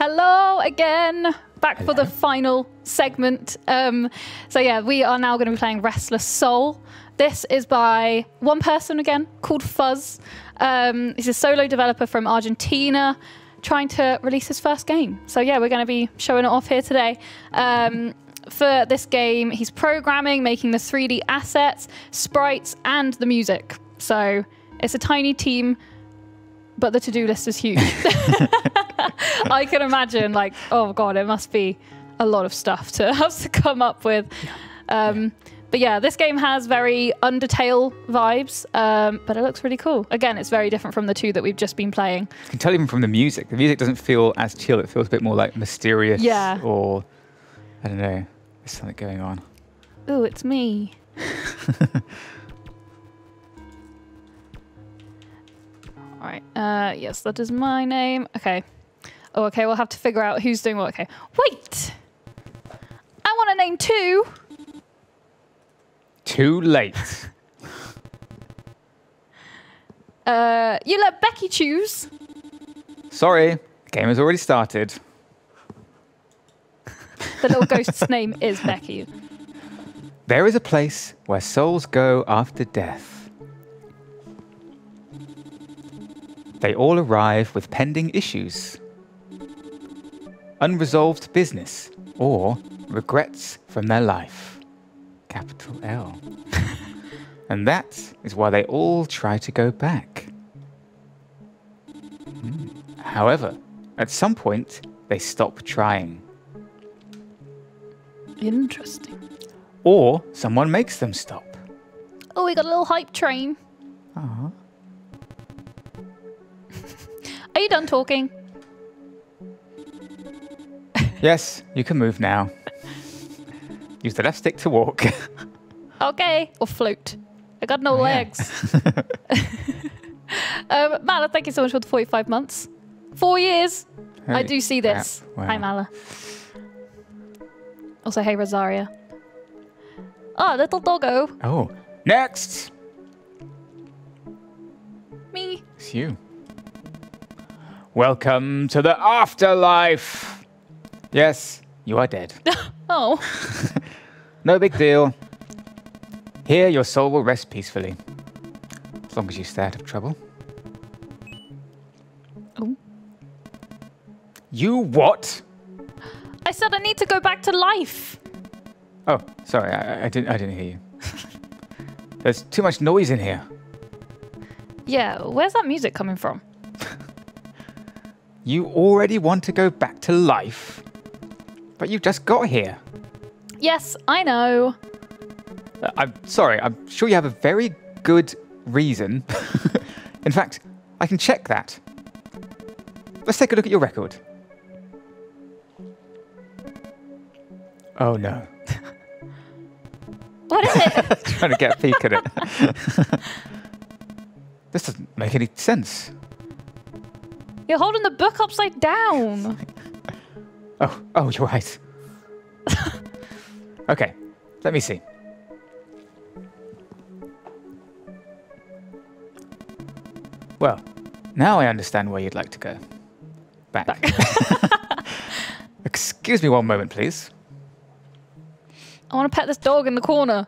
Hello again. Back for the final segment. Um, so yeah, we are now going to be playing Restless Soul. This is by one person again called Fuzz. Um, he's a solo developer from Argentina, trying to release his first game. So yeah, we're going to be showing it off here today. Um, for this game, he's programming, making the 3D assets, sprites, and the music. So it's a tiny team, but the to-do list is huge. I can imagine, like, oh god, it must be a lot of stuff to have to come up with. Um, but yeah, this game has very Undertale vibes, um, but it looks really cool. Again, it's very different from the two that we've just been playing. You can tell even from the music. The music doesn't feel as chill. It feels a bit more like mysterious. Yeah. Or I don't know. There's something going on. Ooh, it's me. All right. Uh, yes, that is my name. Okay. Oh, okay. We'll have to figure out who's doing what. Okay. Wait. I want a name too. Too late. Uh, you let Becky choose. Sorry, game has already started. The little ghost's name is Becky. There is a place where souls go after death. They all arrive with pending issues, unresolved business, or regrets from their life. Capital L. and that is why they all try to go back. Hmm. However, at some point, they stop trying. Interesting. Or someone makes them stop. Oh, we got a little hype train. Aww. Are you done talking? Yes, you can move now. Use the left stick to walk. Okay. Or float. I got no Oh, yeah. legs. um, Mala, thank you so much for the 45 months. Four years. I do see this. wow. Hi, Mala. Also, hey, Rosaria. Oh, little doggo. Oh, next! Me. It's you. Welcome to the afterlife! Yes, you are dead. Oh. No big deal. Here, your soul will rest peacefully. As long as you stay out of trouble. Oh. You what? I said I need to go back to life. Oh, sorry, I, I didn't. I didn't hear you. There's too much noise in here. Yeah, where's that music coming from? You already want to go back to life, but you just got here. Yes, I know. Uh, I'm sorry. I'm sure you have a very good reason. in fact, I can check that. Let's take a look at your record. Oh no. What is it? Trying to get a peek at it. this doesn't make any sense. You're holding the book upside down. Oh, oh, you're right. okay, let me see. Well, now I understand where you'd like to go. Back. Excuse me one moment, please. I want to pet this dog in the corner.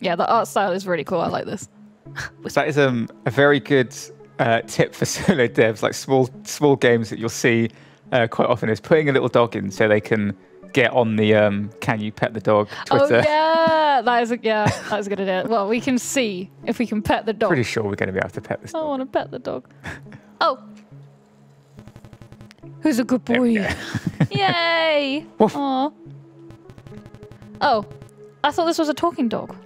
Yeah, the art style is really cool. I like this. That is um, a very good uh, tip for solo devs, like small small games that you'll see uh, quite often is putting a little dog in so they can get on the um, "Can you pet the dog?" Twitter. Oh yeah, that is a, yeah, that is a good idea. Well, we can see if we can pet the dog. Pretty sure we're going to be able to pet this I want to pet the dog. Oh, who's a good boy? go. Yay! Woof. Aw. Oh, I thought this was a talking dog.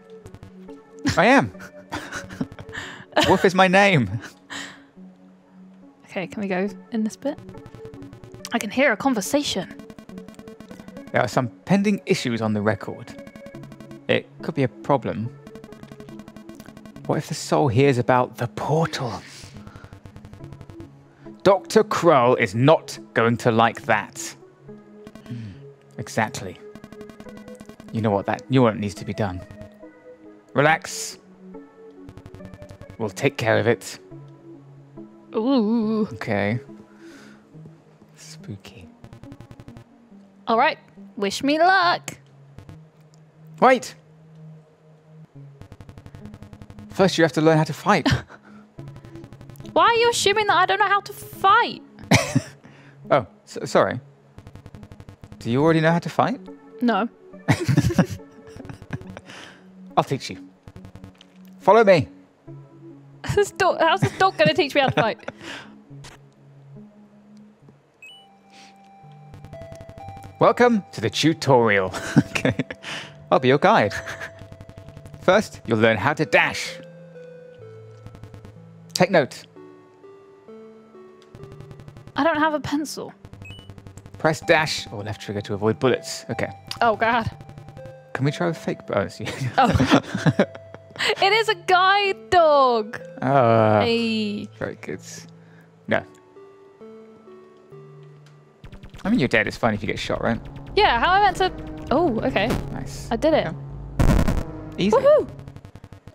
I am. Wolf is my name. Okay, can we go in this bit? I can hear a conversation. There are some pending issues on the record. It could be a problem. What if the soul hears about the portal? Dr. Kroll is not going to like that. Hmm, Exactly. You know what that you know what needs to be done. Relax. We'll take care of it. Ooh. Okay. Spooky. All right. Wish me luck. Wait! First, you have to learn how to fight. Why are you assuming that I don't know how to fight? oh, s sorry. Do you already know how to fight? No. I'll teach you. Follow me. This dog, how's this dog going to teach me how to fight? Welcome to the tutorial. okay. I'll be your guide. First, you'll learn how to dash. Take note. I don't have a pencil. Press dash or left trigger to avoid bullets. Okay. Oh, God. Can we try with fake bones? Oh. it is a guide dog. Ah, Hey. very good. No. I mean, you're dead. It's fine if you get shot, right? Yeah, how am I meant to... Oh, okay. Nice. I did it. Easy. Woohoo!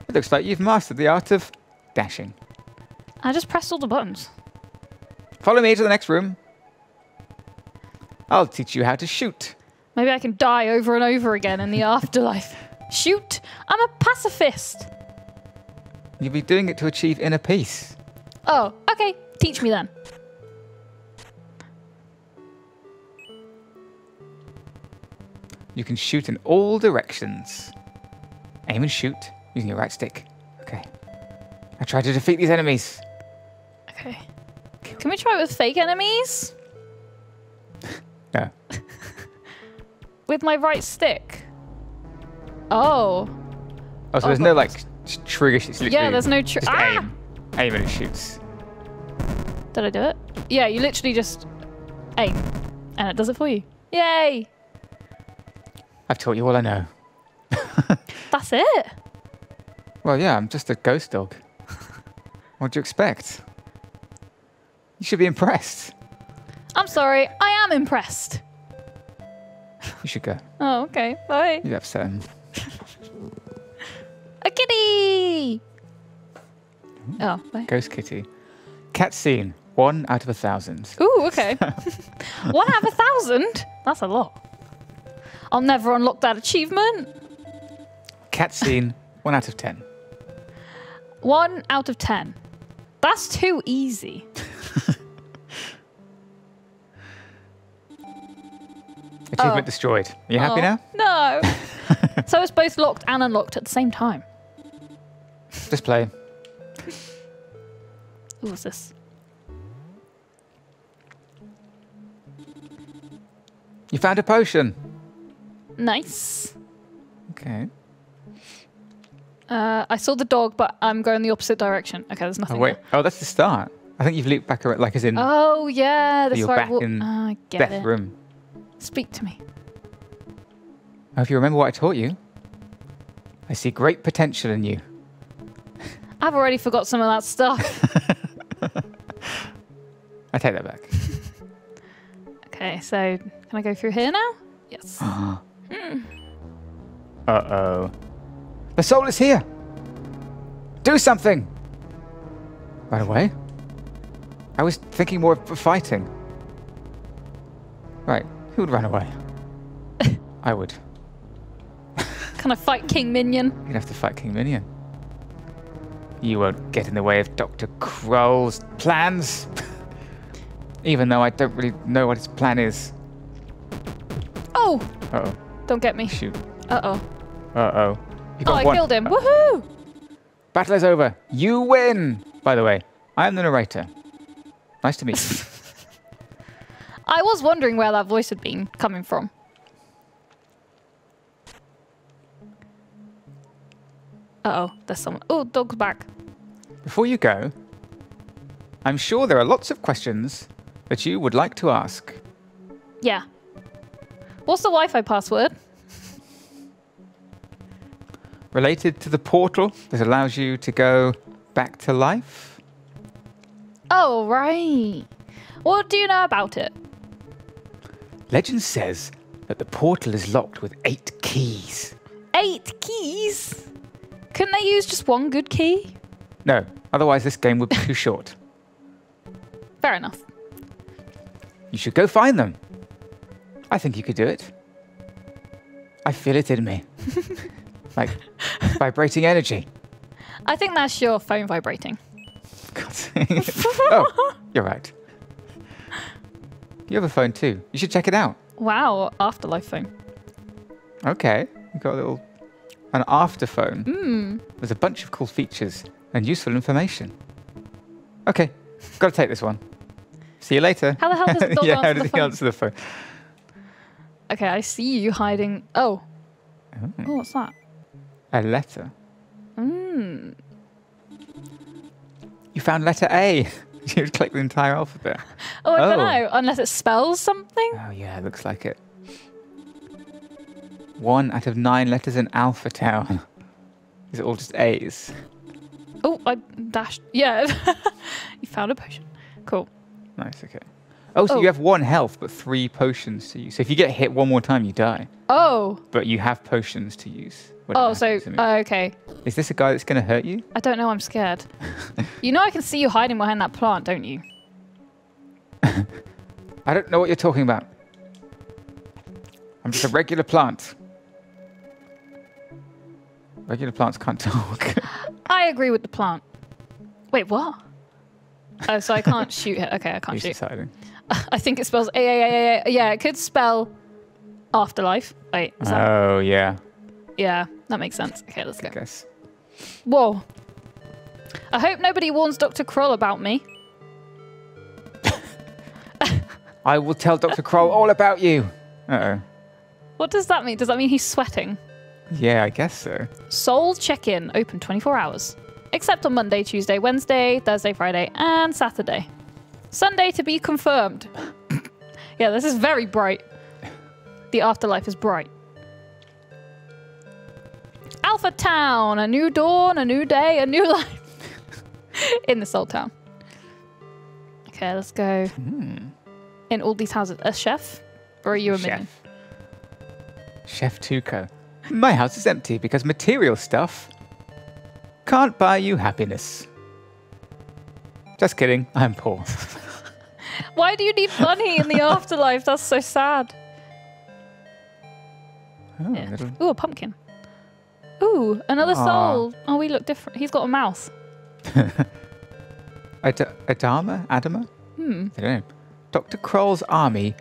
It looks like you've mastered the art of dashing. I just pressed all the buttons. Follow me to the next room. I'll teach you how to shoot. Maybe I can die over and over again in the afterlife. Shoot! I'm a pacifist. You'll be doing it to achieve inner peace. Oh, okay. Teach me then. You can shoot in all directions. Aim and shoot using your right stick. Okay. I try to defeat these enemies. Okay. Can we try it with fake enemies? No. With my right stick? Oh. Oh, so Oh, there's no like trigger. Yeah, there's no... trigger. ah! aim. Aim and it shoots. Did I do it? Yeah, you literally just aim. And it does it for you. Yay! I've taught you all I know. That's it? Well, yeah, I'm just a ghost dog. what do you expect? You should be impressed. I'm sorry. I am impressed. You should go. Oh, okay. Bye. You upset him. A kitty! Hmm? Oh, bye. Ghost kitty. Cat scene. One out of a thousand. Ooh, okay. One out of a thousand? That's a lot. I'll never unlock that achievement. Cat scene. one out of ten. One out of ten. That's too easy. Achievement Oh. destroyed. Are you happy Oh, now? No. so it's both locked and unlocked at the same time. Just play. Ooh, what's this? You found a potion. Nice. Okay. Uh, I saw the dog, but I'm going the opposite direction. Okay, there's nothing. Oh wait. Oh, that's the start. I think you've looped back around, like as in. Oh yeah, this you're I back in Ah, I get death it. room. Speak to me. Oh, if you remember what I taught you, I see great potential in you. I've already forgot some of that stuff. I take that back. okay, so can I go through here now? Yes. Uh oh. The soul is here. Do something. Right away. I was thinking more of fighting. Right. Who would run away? I would. Can I fight King Minion? You'd have to fight King Minion. You won't get in the way of Dr. Kroll's plans. Even though I don't really know what his plan is. Oh, Uh oh. Don't get me. Shoot. Uh oh. Uh oh. Oh, I one. killed him. Woohoo! Battle is over. You win. By the way, I am the narrator. Nice to meet you. I was wondering where that voice had been coming from. Uh oh, there's someone. Oh, dog's back. Before you go, I'm sure there are lots of questions that you would like to ask. Yeah. What's the Wi Fi password? Related to the portal that allows you to go back to life? Oh, right. What do you know about it? Legend says that the portal is locked with eight keys. Eight keys? Couldn't they use just one good key? No, otherwise this game would be too short. Fair enough. You should go find them. I think you could do it. I feel it in me. like vibrating energy. I think that's your phone vibrating. God. oh, you're right. You have a phone too. You should check it out. Wow, afterlife phone. Okay. You've got a little an after phone Hmm. with a bunch of cool features and useful information. Okay, gotta take this one. See you later. How the hell does the dog yeah, answer how the he phone? answer the phone? Okay, I see you hiding. Oh. Oh, what's that? A letter. Hmm. You found letter A. you would click the entire alphabet. Oh, I don't Oh. know. Unless it spells something. Oh yeah, it looks like it. One out of nine letters in Alpha Town. Is it all just A's? Oh, I dashed. Yeah. you found a potion. Cool. Nice, okay. Oh, so Oh. you have one health but three potions to use. So if you get hit one more time, you die. Oh. But you have potions to use. Oh, so happens to me. uh, okay. Is this a guy that's going to hurt you? I don't know. I'm scared. you know, I can see you hiding behind that plant, don't you? I don't know what you're talking about. I'm just a regular plant. Regular plants can't talk. I agree with the plant. Wait, what? Oh, so I can't shoot it. Okay, I can't He's shoot. deciding. I think it spells A A A A. Yeah, it could spell afterlife. Wait, is that? Oh, yeah, yeah, that makes sense. Okay, let's I go. guess. Whoa. I hope nobody warns Dr. Kroll about me. I will tell Dr. Kroll all about you. Uh-oh. What does that mean? Does that mean he's sweating? Yeah, I guess so. Soul check in, open 24 hours. Except on Monday, Tuesday, Wednesday, Thursday, Friday, and Saturday. Sunday to be confirmed. yeah, this is very bright. The afterlife is bright. Alpha Town, a new dawn, a new day, a new life. In the Soul Town. Okay, let's go. Hmm. In all these houses, a chef? Or are you a minion? Chef. Chef Tuco. My house is empty because material stuff can't buy you happiness. Just kidding, I'm poor. Why do you need money in the afterlife? That's so sad. Oh, Yeah. little- Ooh, a pumpkin. Ooh, another Aw. soul. Oh, we look different. He's got a mouth. Ad- Adama? Adama? Hmm. I don't know. Dr. Kroll's army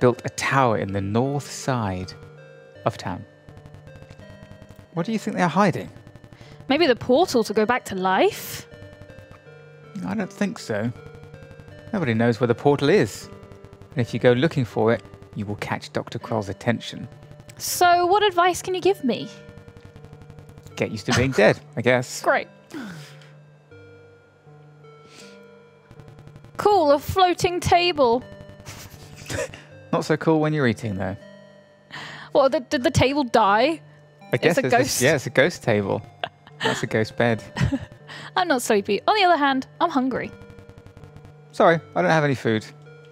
built a tower in the north side of town. What do you think they're hiding? Maybe the portal to go back to life? I don't think so. Nobody knows where the portal is. And if you go looking for it, you will catch Dr. Kroll's attention. So, what advice can you give me? Get used to being dead, I guess. Great. Cool, a floating table. Not so cool when you're eating, though. What, the, did the table die? I guess it's a ghost. This, yeah, it's a ghost table. That's a ghost bed. I'm not sleepy. On the other hand, I'm hungry. Sorry, I don't have any food.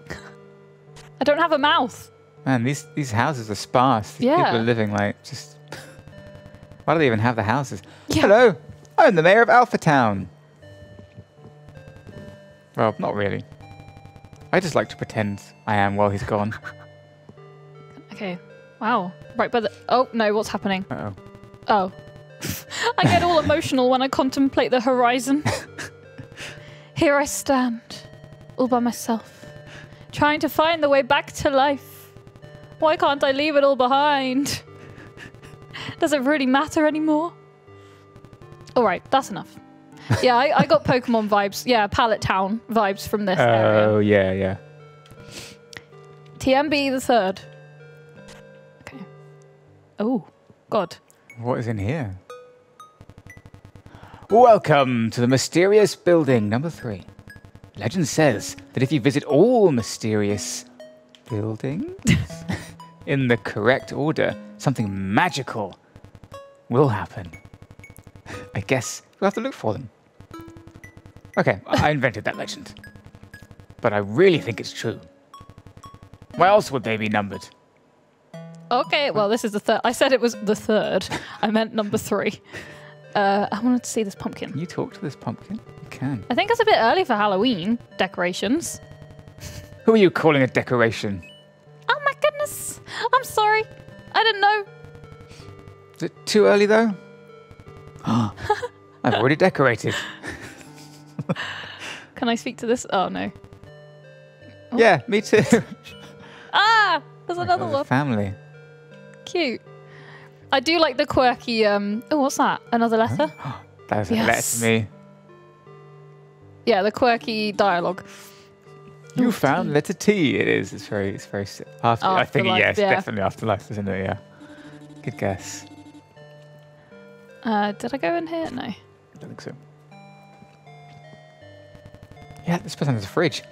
I don't have a mouth. Man, these these houses are sparse. These Yeah. people are living like just. Why do they even have the houses? Yeah. Hello, I'm the mayor of Alpha Town. Well, not really. I just like to pretend I am while he's gone. Okay. Wow. Right, but the, oh no, what's happening? Uh oh. Oh. I get all emotional when I contemplate the horizon. Here I stand, all by myself, trying to find the way back to life. Why can't I leave it all behind? Does it really matter anymore? All right, that's enough. Yeah, I, I got Pokemon vibes. Yeah, Pallet Town vibes from this area. Oh yeah, yeah. TMB the third. Okay. Oh, God. What is in here? Welcome to the mysterious building number three. Legend says that if you visit all mysterious buildings in the correct order, something magical will happen. I guess we'll have to look for them. Okay, I invented that legend. But I really think it's true. Why else would they be numbered? Okay, well, this is the third. I said it was the third. I meant number three. Uh, I wanted to see this pumpkin. Can you talk to this pumpkin? You can. I think it's a bit early for Halloween decorations. Who are you calling a decoration? Oh my goodness. I'm sorry. I didn't know. Is it too early though? I've already decorated. Can I speak to this? Oh no. Oh. Yeah, me too. Ah, there's another Another one. Family. Cute. I do like the quirky. Um. Oh, what's that? Another letter? That was a letter Yes. to me. Yeah, the quirky dialogue. You found letter T. It is. It's very. It's very. After, I think yes, yeah. definitely afterlife, isn't it? Yeah. Good guess. Uh, did I go in here? No. I don't think so. Yeah, this person has a fridge.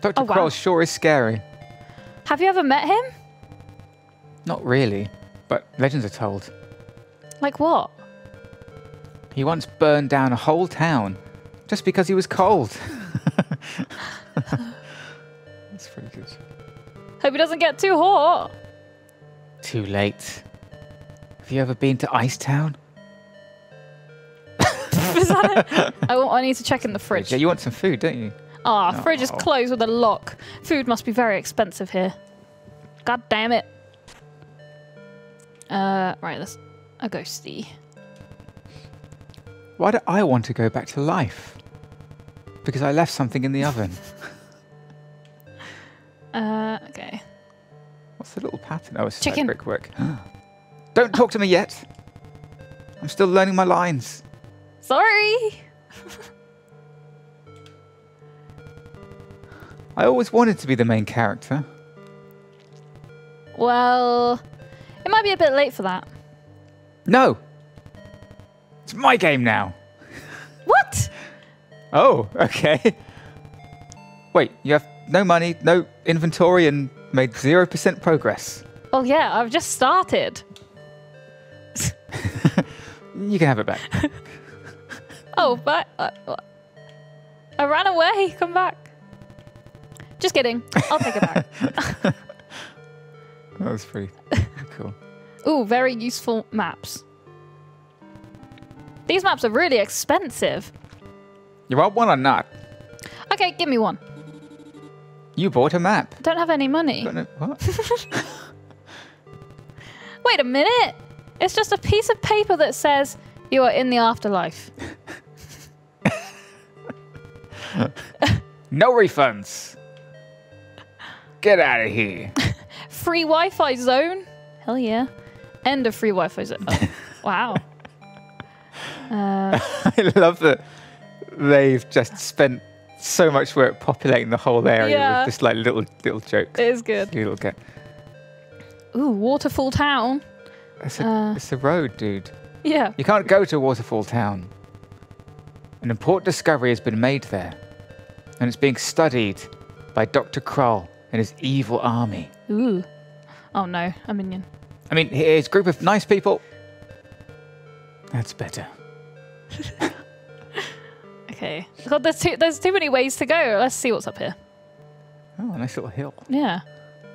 Dr. Oh, wow. Kroll sure is scary. Have you ever met him? Not really, but legends are told. Like what? He once burned down a whole town just because he was cold. That's pretty good. Hope he doesn't get too hot. Too late. Have you ever been to Icetown? Is that it? I, want- I need to check in the fridge. Yeah, you want some food, don't you? Ah, fridge is Oh. closed with a lock. Food must be very expensive here. God damn it. Uh, right, let's a ghosty. Why do I want to go back to life? Because I left something in the oven. Uh, okay. What's the little pattern? Oh, it's just like brickwork. Don't talk to me yet. I'm still learning my lines. Sorry. I always wanted to be the main character. Well, it might be a bit late for that. No! It's my game now. What? Oh, okay. Wait, you have no money, no inventory, and made 0% progress. Well, yeah, I've just started. You can have it back. Oh, but uh, I ran away. Come back. Just kidding. I'll take it back. That was pretty cool. Ooh, very useful maps. These maps are really expensive. You want one or not? Okay, give me one. You bought a map. I don't have any money. No- what? Wait a minute. It's just a piece of paper that says you are in the afterlife. No refunds. Get out of here. Free Wi-Fi zone. Hell yeah. And a free Wi-Fi. Oh, wow. Uh, I love that they've just spent so much work populating the whole area Yeah. with just like little little jokes. it is good. Little get. Ooh, Waterfall Town. It's a, Uh. it's a road, dude. Yeah. You can't go to Waterfall Town. An important discovery has been made there, and it's being studied by Dr. Kroll and his evil army. Ooh. Oh no, a minion. I mean, his group of nice people. That's better. Okay. God, there's too there's too many ways to go. Let's see what's up here. Oh, a nice little hill. Yeah.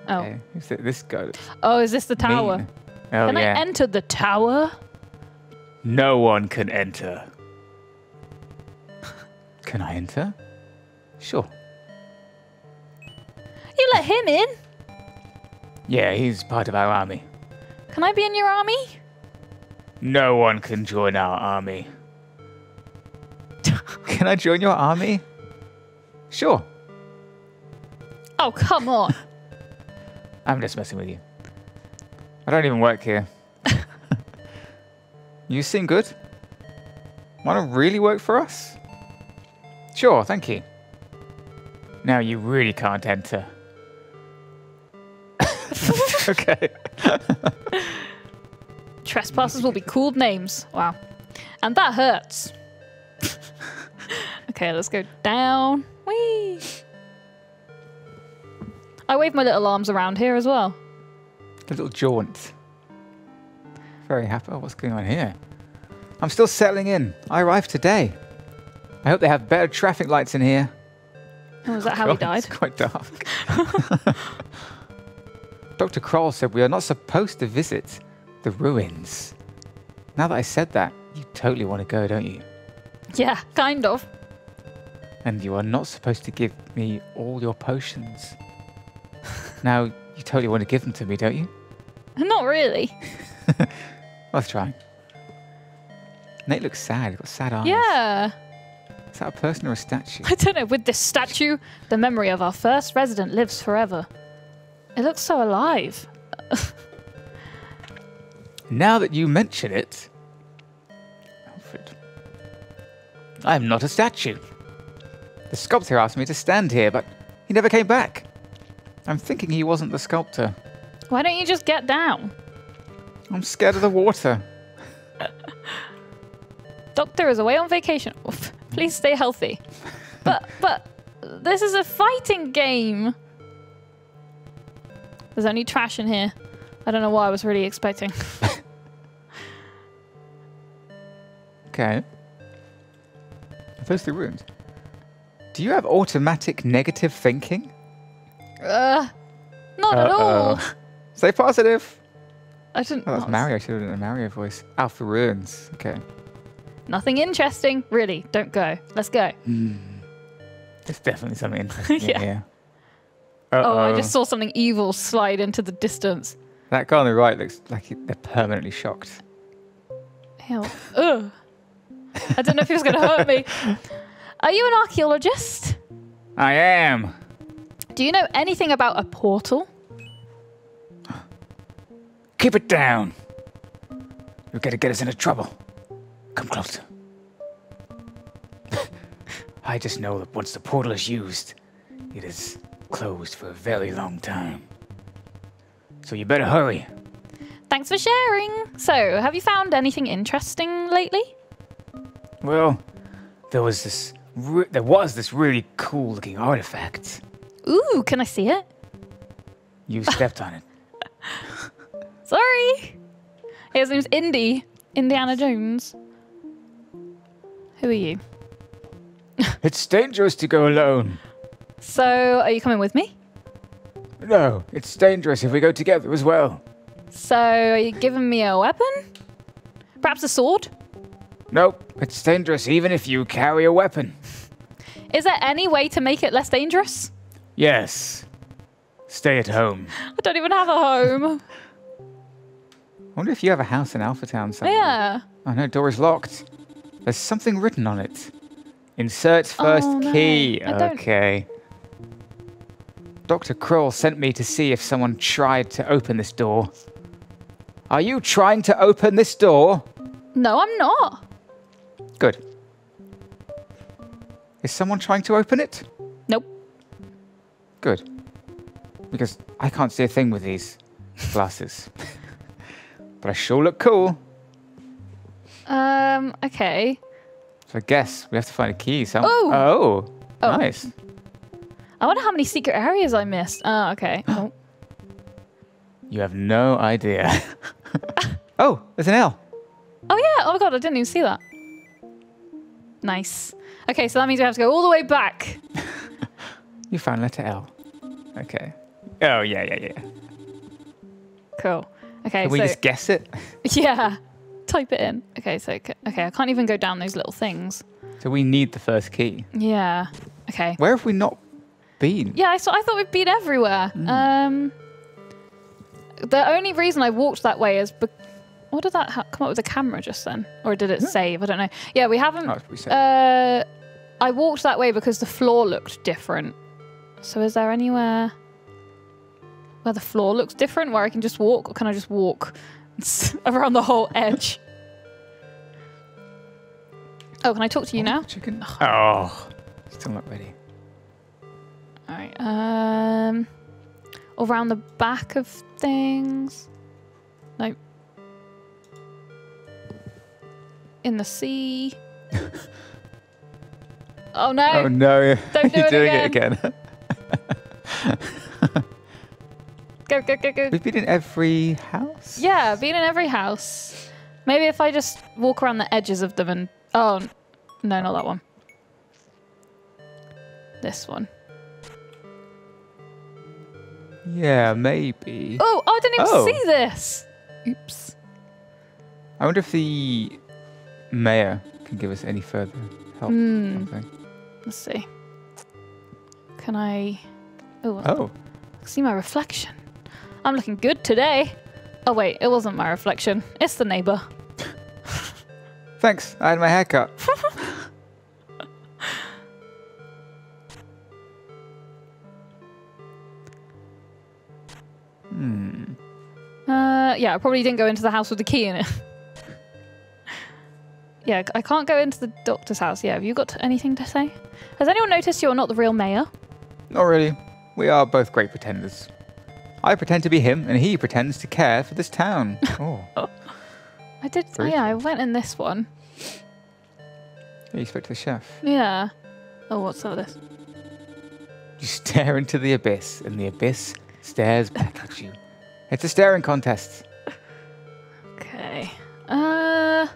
Oh. Okay, who's this guy? Oh, is this the tower? Mean. Oh, Can yeah. I enter the tower? no one can enter. Can I enter? Sure. You let him in? Yeah, he's part of our army. Can I be in your army? No one can join our army. can I join your army? Sure. Oh, come on. I'm just messing with you. I don't even work here. you seem good. Want to really work for us? Sure, thank you. Now you really can't enter. okay. Trespassers will be called names. Wow. And that hurts. okay, let's go down. Whee! I wave my little arms around here as well. A little jaunt. Very happy. Oh, what's going on here? I'm still settling in. I arrived today. I hope they have better traffic lights in here. Oh, is that how he died? It's quite dark. Dr. Kroll said we are not supposed to visit the ruins. Now that I said that, you totally want to go, don't you? Yeah, kind of. And you are not supposed to give me all your potions. now you totally want to give them to me, don't you? Not really. Let's try. Nate looks sad. He's got sad eyes. Yeah. Is that a person or a statue? I don't know. With this statue, the memory of our first resident lives forever. It looks so alive. Now that you mention it, Alfred, I am not a statue. The sculptor asked me to stand here, but he never came back. I'm thinking he wasn't the sculptor. Why don't you just get down? I'm scared of the water. Doctor is away on vacation. Please stay healthy. But but this is a fighting game. There's only trash in here. I don't know what I was really expecting. Okay. First the ruins. Do you have automatic negative thinking? Uh, not at all. Say positive. I didn't. Oh, that's? Mario. I should have done a Mario voice. Alpha ruins. Okay. Nothing interesting. Really, don't go. Let's go. There's definitely something interesting Yeah. here. Oh, I just saw something evil slide into the distance. That guy on the right looks like he- they're permanently shocked. Ew. Ugh. I don't know if he was going to hurt me. Are you an archaeologist? I am. Do you know anything about a portal? Keep it down. You're going to get us into trouble. Come closer. I just know that once the portal is used, it is closed for a very long time. So you better hurry. Thanks for sharing. So, have you found anything interesting lately? Well, there was this. Re- there was this really cool-looking artifact. Ooh, can I see it? You stepped on it. Sorry. His name's Indy. Indiana Jones. Who are you? It's dangerous to go alone. So, are you coming with me? No, it's dangerous if we go together as well. So, are you giving me a weapon? Perhaps a sword? Nope, it's dangerous even if you carry a weapon. Is there any way to make it less dangerous? Yes. Stay at home. I don't even have a home. I wonder if you have a house in Alpha Town somewhere. yeah. Oh no, door is locked. There's something written on it. Insert first Oh, no. key. Okay. Dr. Kroll sent me to see if someone tried to open this door. Are you trying to open this door? No, I'm not. Good. Is someone trying to open it? Nope. Good. Because I can't see a thing with these glasses. but I sure look cool. Um, okay. So I guess we have to find a key. Some- Oh! oh. Oh. Nice. I wonder how many secret areas I missed. Oh, okay. Oh. You have no idea. oh, there's an L. oh, yeah. Oh, my God. I didn't even see that. Nice. Okay, so that means we have to go all the way back. You found letter L. Okay. Oh, yeah, yeah, yeah. Cool. Okay, Can we so just guess it? yeah, type it in. Okay, so okay, I can't even go down those little things. So we need the first key. Yeah. Okay. Where have we not been? Yeah, I, saw, I thought we'd been everywhere. Hmm. Um, the only reason I walked that way is. Be- what did that ha- come up with the camera just then, or did it save? I don't know. Yeah, we haven't. Oh, we. Uh, I walked that way because the floor looked different. So is there anywhere where the floor looks different where I can just walk, or can I just walk around the whole edge? Oh, can I talk to you now? Chicken. Oh, still not ready. All right. Um, around the back of things. Nope. In the sea. oh no! Oh no! Don't do You're it doing again. it again. Go go go go! We've been in every house. Yeah, been in every house. Maybe if I just walk around the edges of them and oh no, not that one. This one. Yeah, maybe. Oh, I didn't even Oh. see this. Oops. I wonder if the mayor can give us any further help. Hmm. Something. Let's see. Can I? Oh, Oh, See my reflection. I'm looking good today. Oh wait, it wasn't my reflection. It's the neighbor. Thanks. I had my hair Uh, yeah, I probably didn't go into the house with the key in it. yeah, I can't go into the doctor's house. Yeah, have you got anything to say? Has anyone noticed you're not the real mayor? Not really. We are both great pretenders. I pretend to be him, and he pretends to care for this town. oh. I did. Oh, yeah, I went in this one. You spoke to the chef. Yeah. Oh, what's all this? You stare into the abyss, and the abyss stares back at you. It's a staring contest. Okay. Uh,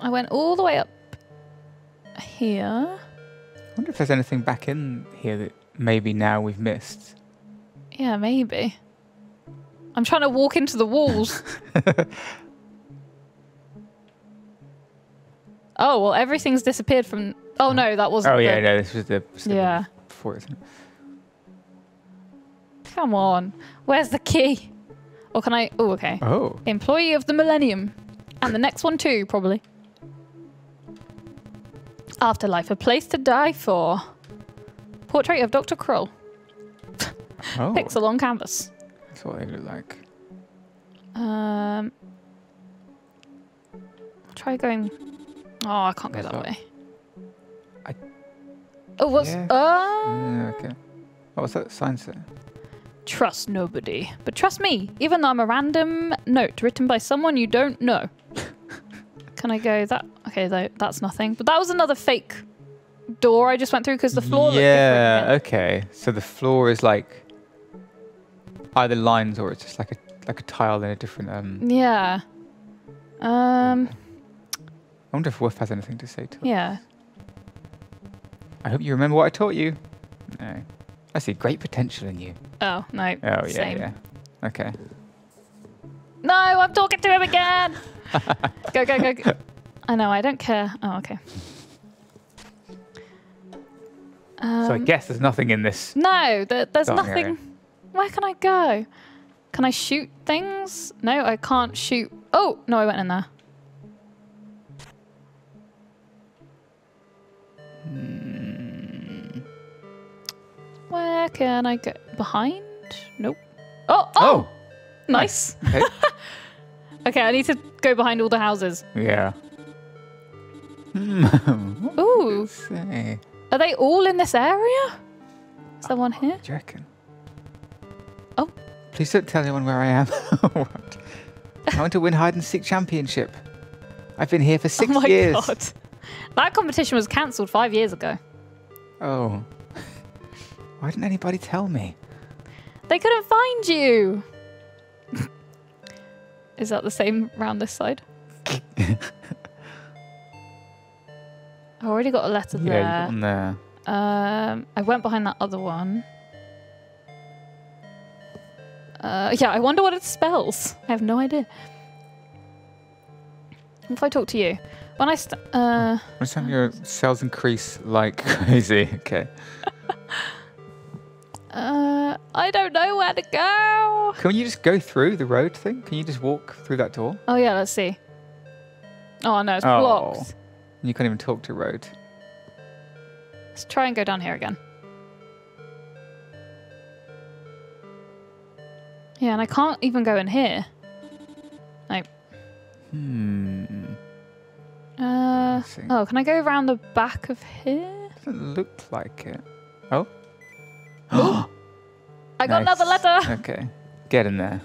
I went all the way up here. I wonder if there's anything back in here that maybe now we've missed. Yeah, maybe. I'm trying to walk into the walls. oh well, everything's disappeared from. Oh no, that wasn't. Oh yeah, the- no, this was the this was the one Yeah. before, isn't it? Come on. Where's the key? Or can I? Oh, okay. Oh, Employee of the Millennium. And the next one too, probably. Afterlife, a place to die for. Portrait of Dr. Kroll. oh, Pixel on canvas. that's what they look like. Um, I'll try going. Oh, I can't go that that? way. I- Oh, what's. Yeah. Uh, Yeah, okay. What was that sign say? Trust nobody. But trust me, even though I'm a random note written by someone you don't know. Can I go that? Okay, tho- that's nothing. But that was another fake door I just went through because the floor looked yeah, okay. So the floor is like either lines or it's just like a like a tile in a different um. Yeah. Um. I wonder if Wolf has anything to say to. Yeah. I hope you remember what I taught you. No. I see great potential in you. Oh no. Oh yeah, Same. yeah. Okay. No, I'm talking to him again. go, go, go, go. I know. I don't care. Oh, okay. Um, so I guess there's nothing in this. No, there, there's nothing. area. Where can I go? Can I shoot things? No, I can't shoot. Oh, no, I went in there. Where can I go? Behind? Nope. Oh, oh, nice. Okay. Okay, I need to go behind all the houses. yeah. Hmm. Ooh, does it say? are they all in this area? Is there one here? Do? Oh. Please don't tell anyone where I am. I want to win hide and seek championship. I've been here for six oh my years. god. That competition was cancelled five years ago. Oh. Why didn't anybody tell me? They couldn't find you. Is that the same round this side? I already got a letter there. Yeah, you got one there. Um, I went behind that other one. Uh, yeah, I wonder what it spells. I have no idea. If I talk to you? When I st- uh, time your cells increase like crazy. Okay. I don't know where to go. Can you just go through the road thing? Can you just walk through that door? Oh yeah, let's see. Oh no, it's Oh. blocked. You can't even talk to road. Let's try and go down here again. Yeah, and I can't even go in here. Nope. Hmm. Uh, oh, can I go around the back of here? Doesn't look like it. Oh. I got Nice. another letter. Okay. Get in there.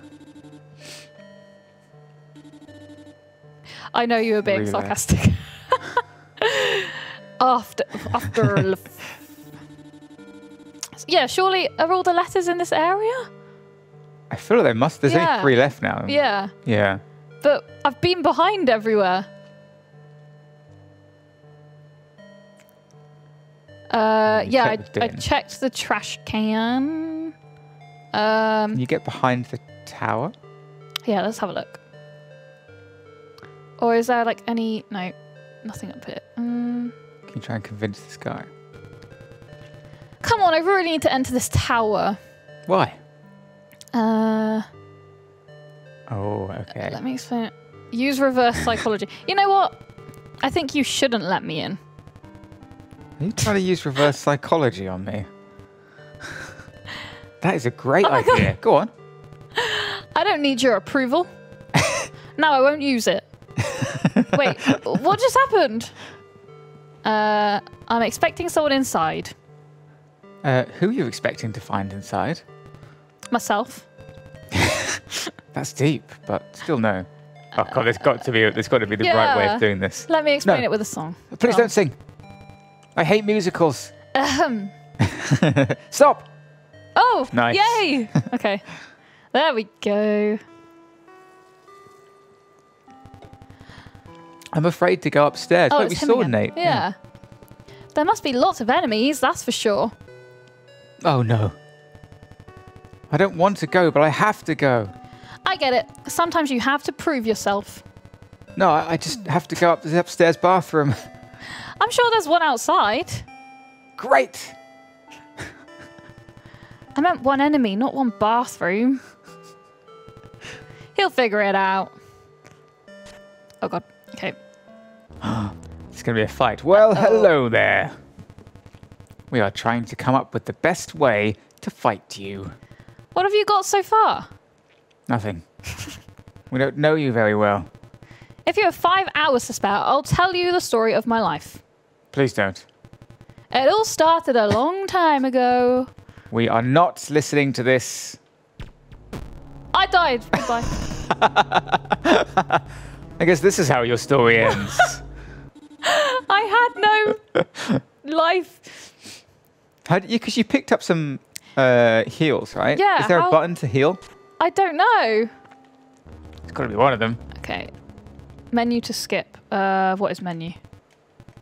I know you were being Relay. sarcastic. after, after. yeah, surely are all the letters in this area? I feel like there must. There's Yeah. only three left now. Yeah, Yeah. but I've been behind everywhere. Uh, yeah, I, I checked the trash can. Can Um, you get behind the tower? yeah, let's have a look. Or is there like any? No, nothing up here. Um, Can you try and convince this guy? Come on, I really need to enter this tower. Why? Uh, Oh, okay. let me explain it. Use reverse psychology. You know what? I think you shouldn't let me in. Are you trying to use reverse psychology on me? That is a great Oh my God. idea. Go on. I don't need your approval. no, I won't use it. Wait, what just happened? Uh, I'm expecting someone inside. Uh, who are you expecting to find inside? Myself. That's deep, but still no. Oh god, there's got to be there's got to be the right way of doing this. Let me explain No. it with a song. Please don't sing. I hate musicals. Ahem. Stop. Oh, Nice. yay! okay, there we go. I'm afraid to go upstairs. Oh, Wait, we it's him saw again. Nate. Yeah. There must be lots of enemies, that's for sure. Oh no. I don't want to go, but I have to go. I get it. Sometimes you have to prove yourself. No, I, I just have to go up to the upstairs bathroom. I'm sure there's one outside. Great. I meant one enemy, not one bathroom. He'll figure it out. Oh god. Okay. It's going to be a fight. Well, hello there. We are trying to come up with the best way to fight you. What have you got so far? Nothing. we don't know you very well. If you have five hours to spare, I'll tell you the story of my life. Please don't. It all started a long time ago. We are not listening to this. I died. Goodbye. I guess this is how your story ends. I had no life. how did you? Because you picked up some uh, heals, right? Yeah, Is there how- a button to heal? I don't know. It's got to be one of them. Okay. Menu to skip. Uh, what is menu?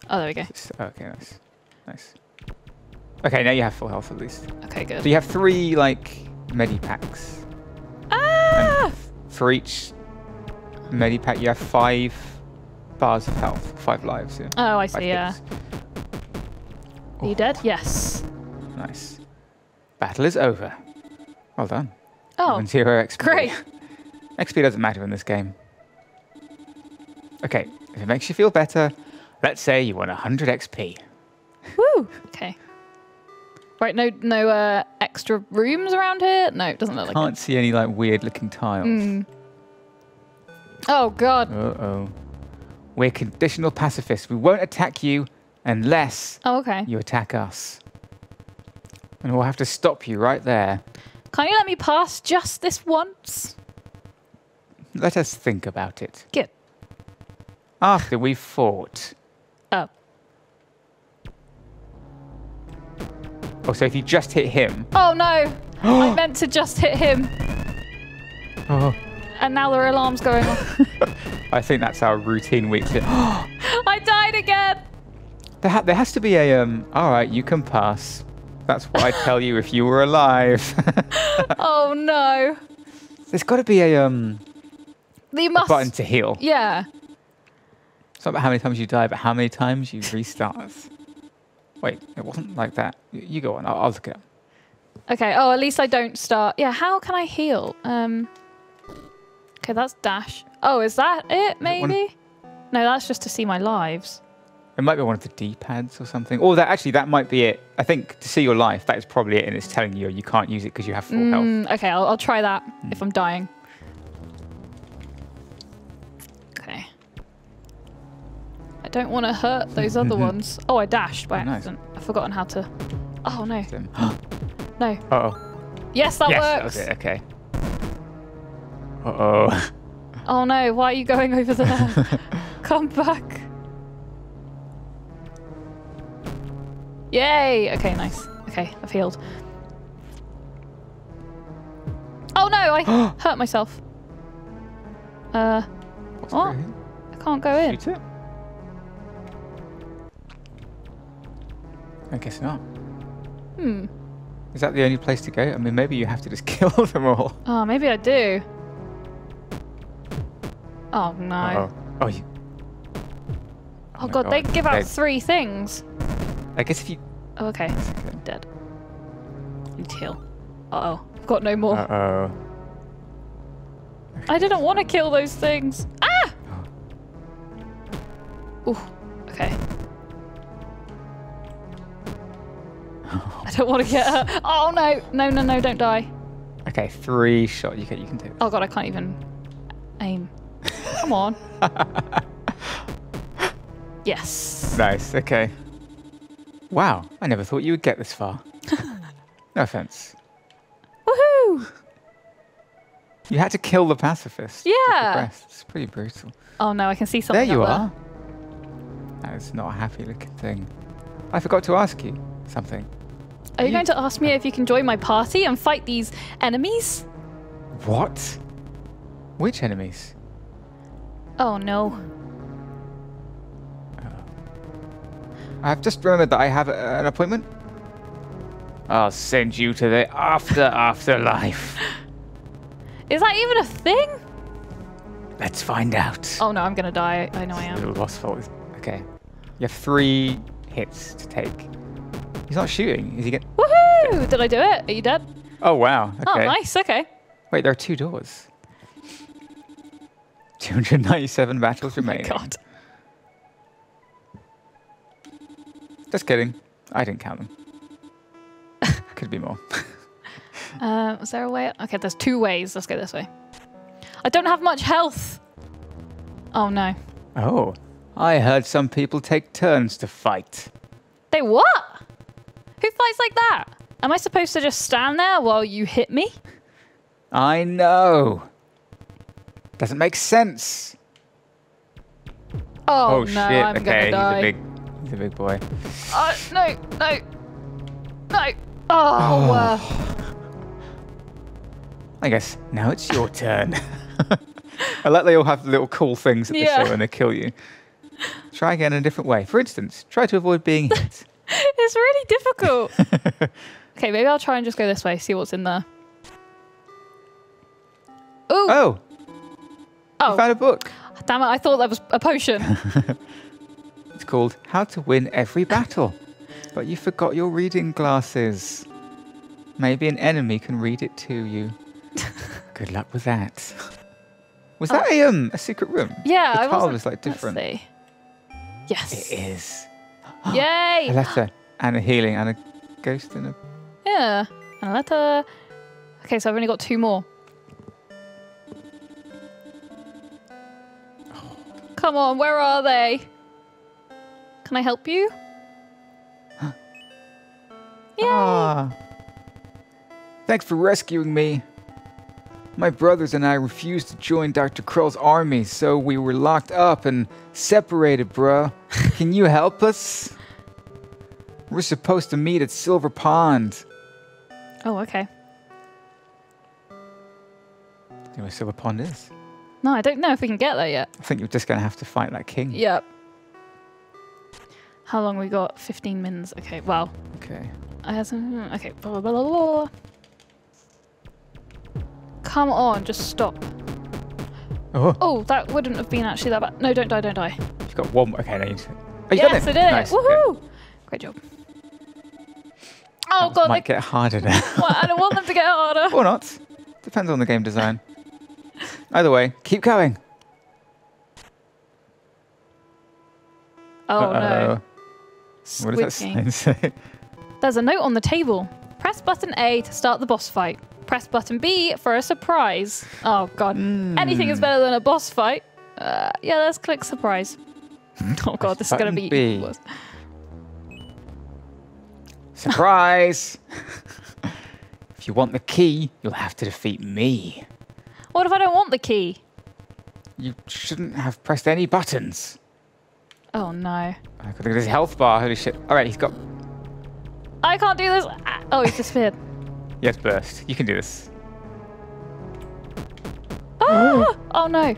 Oh, there we go. Okay, nice, nice. Okay, now you have full health at least. Okay, good. So you have three like medi packs. Ah! For each medi pack, you have five bars of health, five lives. Yeah. Oh, I see. Yeah. Are you dead? Yes. Nice. Battle is over. Well done. Oh, And zero XP. great. XP doesn't matter in this game. Okay, if it makes you feel better, let's say you want 100 XP. Woo. Okay. Right. No. No. Uh, extra rooms around here. No, it doesn't look like Can't see any like weird looking tiles. Mm. Oh God. Uh oh. We're conditional pacifists. We won't attack you unless Oh, okay. you attack us. And we'll have to stop you right there. Can't you let me pass just this once? Let us think about it. Good. After we've fought. Oh, so if you just hit him. Oh no. I meant to just hit him, Oh. and now there are alarms going off. I think that's our routine week. to- I died again. there, ha- there has to be a um. All right, you can pass. That's what I'd tell you if you were alive. Oh no. There's got to be a um a must. button to heal. Yeah. It's not about how many times you die, but how many times you restart. Wait, it wasn't like that. You go on. I'll, I'll look it up. Okay. Oh, at least I don't start. Yeah. How can I heal? Um. Okay, that's dash. Oh, is that it? Maybe. No, that's just to see my lives. It might be one of the D-pads or something. Or that actually that might be it. I think to see your life, that is probably it, and it's telling you you can't use it because you have full health. Mm, okay, I'll, I'll try that if I'm dying. I don't want to hurt those other ones. Oh, I dashed by Oh, nice. accident. I've forgotten how to. Oh no, Uh no. oh. Yes, that yes, that works. it. Okay. Uh oh. Oh no, why are you going over there? Come back. Yay! Okay, nice. Okay, I've healed. Oh no, I hurt myself. Uh, What's What? I can't go in. It. I guess not. Hmm. Is that the only place to go? I mean, maybe you have to just kill them all. Oh, maybe I do. Oh no. Uh-oh. Oh, you, Oh my god, they give out They- three things. I guess if you. Oh, okay. Okay. Dead. Need to heal. Uh oh. Got no more. Uh oh. I didn't want to kill those things. Don't want to get her. Oh no! No! No! No! Don't die. Okay, three shot. You can you can do. Oh god! I can't even aim. Come on. yes. Nice. Okay. Wow. I never thought you would get this far. no offense. Woohoo! You had to kill the pacifist. Yeah. It's pretty brutal. Oh no! I can see something. There you are. That is not a happy looking thing. I forgot to ask you something. Are you You- going to ask me if you can join my party and fight these enemies? What? Which enemies? Oh no. Oh. I've just remembered that I have a, an appointment. I'll send you to the after afterlife. Is that even a thing? Let's find out. Oh no! I'm gonna die. I know I am. Little lost fault. Okay. You have three hits to take. He's not shooting. Is he get? Woohoo! Did I do it? Are you dead? Oh wow. Oh, Okay. nice. Okay. Wait, there are two doors. 297 battles Oh my remaining. god. Just kidding. I didn't count them. Could be more. Uh, was there a way? Okay, there's two ways. Let's go this way. I don't have much health. Oh no. Oh, I heard some people take turns to fight. They what? Who fights like that? Am I supposed to just stand there while you hit me? I know. Doesn't make sense. Oh, no, shit. I'm okay, gonna die. he's a big, he's a big boy. Oh, no, no, no. Oh, uh, I guess now it's your turn. I like they all have little cool things that they Yeah. say when they kill you. Try again in a different way. For instance, try to avoid being hit. it's really difficult. okay, maybe I'll try and just go this way, see what's in there. Ooh, oh, oh, you found a book. damn it! I thought that was a potion. It's called How to Win Every Battle. But you forgot your reading glasses. Maybe an enemy can read it to you. Good luck with that. Was that a um a secret room? Yeah, the I tile was like different. Yes. It is. A letter and a healing and a ghost and a. Yeah. And a letter. Okay, so I've only got two more. Come on, where are they? Can I help you? Yay! Ah. Thanks for rescuing me. My brothers and I refused to join Dr. Kroll's army, so we were locked up and separated, bruh. Can you help us? We're supposed to meet at Silver Pond. Oh, okay. Do you know where Silver Pond is? No, I don't know if we can get there yet. I think you're just going to have to fight that king. Yep. How long we got? 15 minutes. Okay, well, Okay. I have some. Okay. Blah, blah, blah, blah. Come on, just stop. Oh, Oh, that wouldn't have been actually that bad. No, don't die, don't die. you've got one. Okay, now you. Oh, you done yes, it. I did Nice. it. okay. Great job. Oh That god, might they, get harder now. well, I don't want them to get harder. or not. Depends on the game design. Either way, keep going. Oh Uh-oh. no. What does that say? There's a note on the table. Press button A to start the boss fight. Press button B for a surprise. Oh god. Anything is better than a boss fight. Uh, yeah, let's click surprise. oh god, this is gonna be B. worse. Surprise! if you want the key, you'll have to defeat me. What if I don't want the key? You shouldn't have pressed any buttons. Oh no. I at his health bar. Holy shit! All right, he's got. I can't do this. Ah, Oh, he's disappeared. Yes, burst. You can do this. Ah! oh no.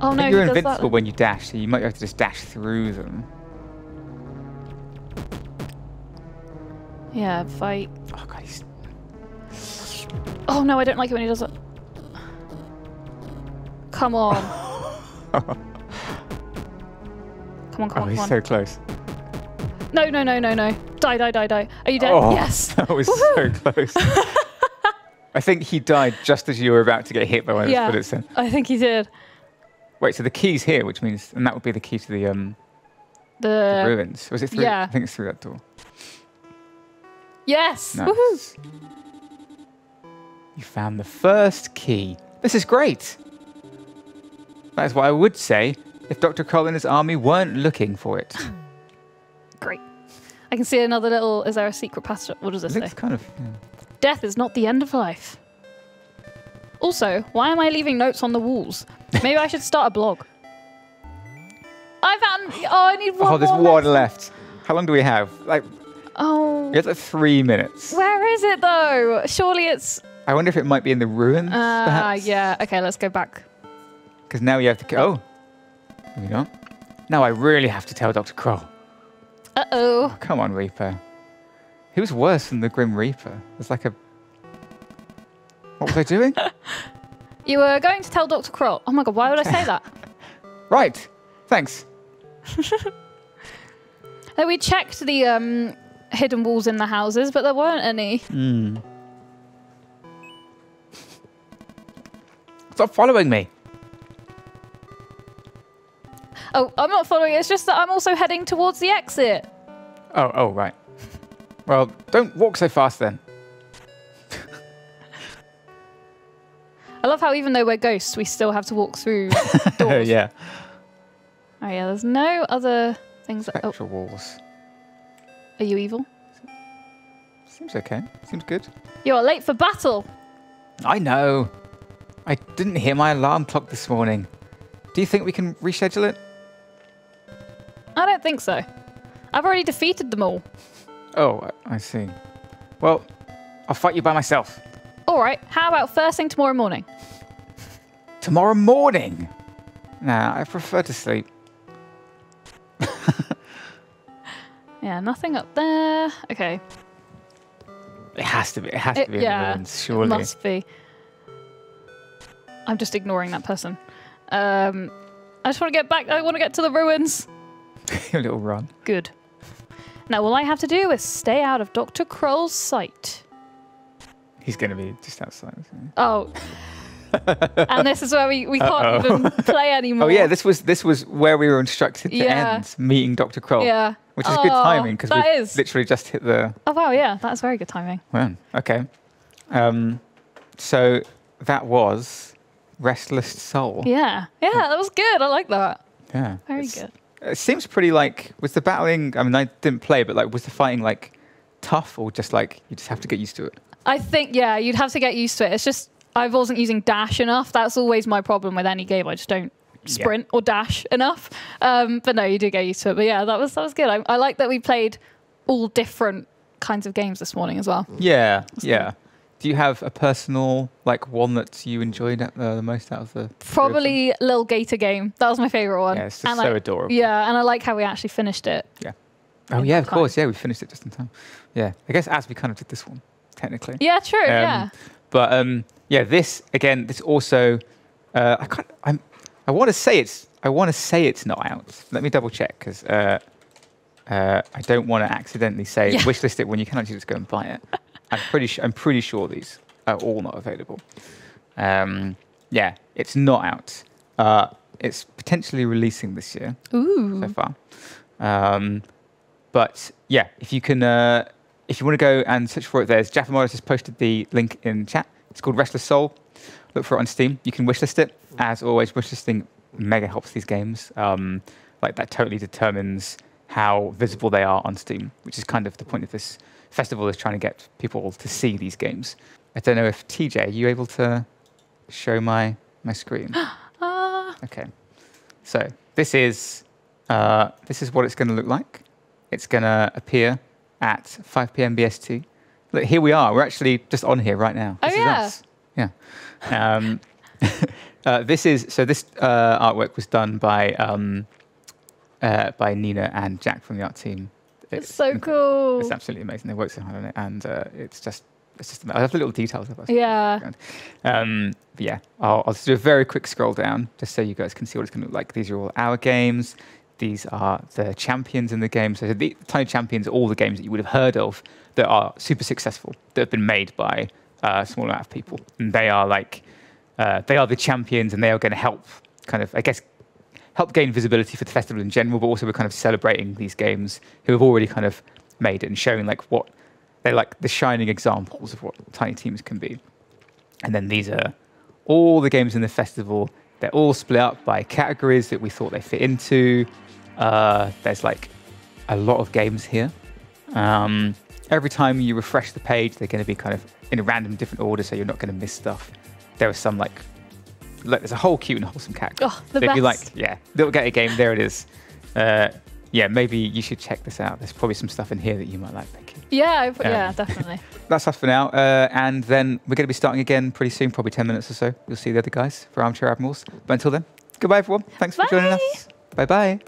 Oh no, you're does that. invincible when you dash, so you might have to just dash through them. Yeah, fight. Oh god, he's. Oh no, I don't like it when he does it. Come on. come on, come Oh, on, he's come on. so close. No, no, no, no, no. Die, die, die, die. Are you dead? Oh, Yes. That was so close. I think he died just as you were about to get hit by one of Yeah. his bullets. Then. I think he did. Wait, so the key's here, which means, and that would be the key to the, um, the The ruins. Was it through? yeah. I think it's through that door. yes. Nice. Woohoo. You found the first key. This is great. That is what I would say if Dr. His army weren't looking for it. Great. I can see another little. Is there a secret passage? What does It this say? looks kind of. yeah. Death is not the end of life. Also, why am I leaving notes on the walls? Maybe I should start a blog. I found. Oh, I need one Oh, there's more one left. How long do we have? Like, Oh, we have like three minutes. where is it though? Surely it's. I wonder if it might be in the ruins, Ah, perhaps. yeah. Okay, let's go back. Because now you have to. Oh, maybe not. Now I really have to tell Dr. Kroll. Uh oh. Come on, Reaper. He was worse than the Grim Reaper? It's like a. What was I doing? You were going to tell Dr. Kroll. Oh my god, why would I say that? right. Thanks. Then we checked the um, hidden walls in the houses, but there weren't any. Hmm. Stop following me. Oh, I'm not following. It's just that I'm also heading towards the exit. Oh, oh, right. Well, don't walk so fast then. I love how even though we're ghosts, we still have to walk through doors. yeah. Oh yeah, there's no other things. That, oh, Spectral walls. are you evil? Seems okay. Seems good. You're late for battle. I know. I didn't hear my alarm clock this morning. Do you think we can reschedule it? I don't think so. I've already defeated them all. Oh, I see. Well, I'll fight you by myself. All right. How about first thing tomorrow morning? Tomorrow morning. Nah, I prefer to sleep. Yeah, nothing up there. Okay, It has to be. It has It- to be in yeah, the ruins, surely. It must be. I'm just ignoring that person. Um, I just want to get back. I want to get to the ruins. A little run. Good. Now, all I have to do is stay out of Dr. Kroll's sight. He's going to be just outside. Oh. and this is where we, we can't Uh-oh. even play anymore. Oh yeah, this was this was where we were instructed to Yeah. end, meeting Dr. Kroll, Yeah. which is good Oh, timing because we literally just hit the. Oh, wow, yeah. That's very good timing. Well, okay. Um, so that was Restless Soul. Yeah. Yeah, that was good. I like that. Yeah, Very good. It seems pretty like was the battling. I mean, I didn't play, but like was the fighting like tough or just like you just have to get used to it? I think, yeah, you'd have to get used to it. It's just, I wasn't using dash enough. That's always my problem with any game. I just don't sprint or dash enough. Um, but no, you do get used to it. But yeah, that was that was good. I, I like that we played all different kinds of games this morning as well. Yeah, yeah. Do you have a personal like one that you enjoyed at the, the most out of the? three of them? Probably Lil Gator game. That was my favorite one. Yeah, it's just And, so like, adorable. Yeah, and I like how we actually finished it. Yeah oh yeah, of time. course. Yeah, we finished it just in time. Yeah, I guess as we kind of did this one, technically. Yeah, true. Um, yeah. But um, yeah, this again, this also, uh, I can't. I'm. I want to say it's. I want to say it's not out. Let me double check because uh, uh, I don't want to accidentally say Yeah. wishlist it when you can actually just go and buy it. I'm pretty. I'm pretty sure these are all not available. Um, yeah, it's not out. Uh, it's potentially releasing this year Ooh. so far. Um, but yeah, if you can, uh, if you want to go and search for it, there's Jaffa Morris has posted the link in chat. It's called Restless Soul. Look for it on Steam. You can wishlist it. As always, wishlisting mega helps these games. Um, like that totally determines how visible they are on Steam, which is kind of the point of this festival is trying to get people to see these games. I don't know if TJ, are you able to show my my screen? Ah, Okay. So this is uh, this is what it's going to look like. It's going to appear at 5 p.m. BST. Look, here we are. We're actually just on here right now. Oh, This is yeah. us. Yeah. Um, uh, this is so. This uh, artwork was done by um, uh, by Nina and Jack from the art team. It's so cool. It's absolutely amazing. They worked so hard on it, and uh, it's just it's just. amazing. I have the little details of us. Yeah. Um, yeah, I'll, I'll just do a very quick scroll down just so you guys can see what it's going to look like. These are all our games. these are the champions in the game. So the Tiny Champions are all the games that you would have heard of that are super successful, that have been made by uh, a small amount of people. And they are like, uh, they are the champions and they are going to help kind of, I guess, help gain visibility for the festival in general, but also we're kind of celebrating these games who have already kind of made it and showing like what they're like the shining examples of what tiny teams can be. And then these are all the games in the festival. They're all split up by categories that we thought they fit into. Uh, there's like a lot of games here. Um, every time you refresh the page, they're going to be kind of in a random different order, so you're not going to miss stuff. There are some like look, there's a whole cute and wholesome cat. Oh, the so if you like, best. yeah, Lil Gator Game, there it is. Uh, yeah, maybe you should check this out. There's probably some stuff in here that you might like, Bekki. Yeah, I- Um, yeah, definitely. That's us for now. Uh, and then we're going to be starting again pretty soon, probably 10 minutes or so. You'll see the other guys for Armchair Admirals. But until then, goodbye, everyone. Thanks for joining us. Bye bye.